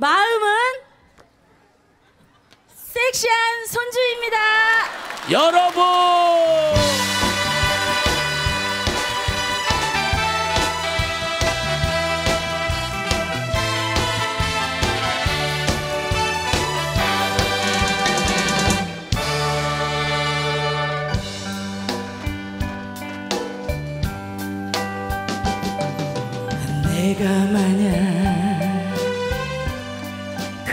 마음은 섹시한 손주입니다. 여러분! 내가 만약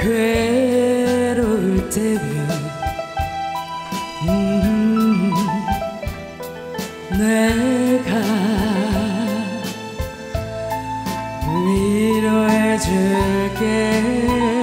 괴로울 때면 음, 내가 위로해 줄게.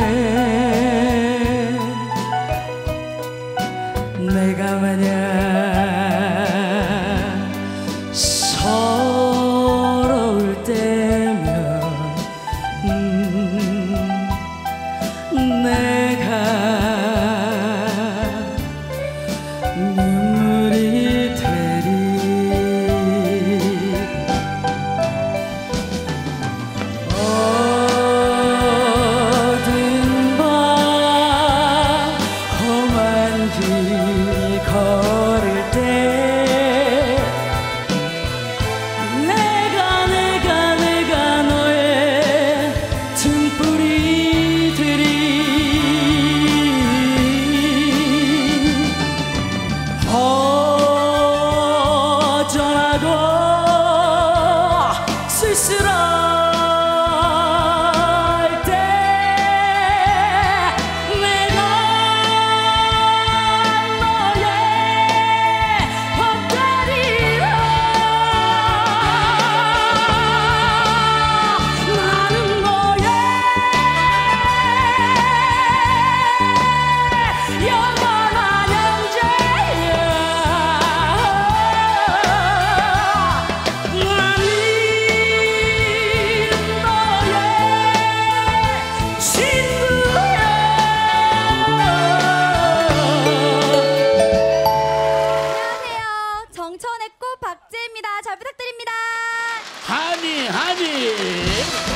하니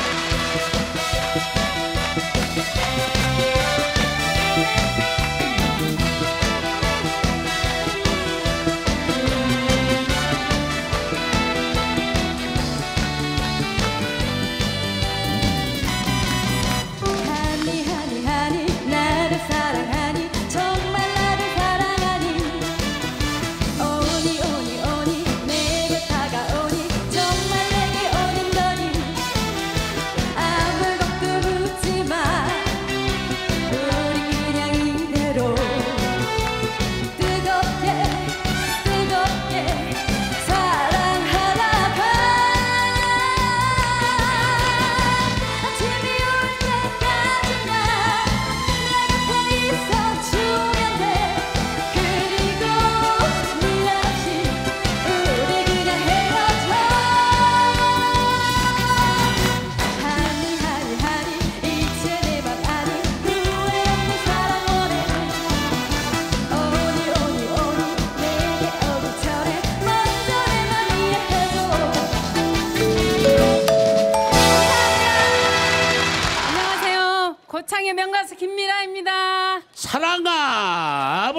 합창의 명가수 김미라입니다. 사랑아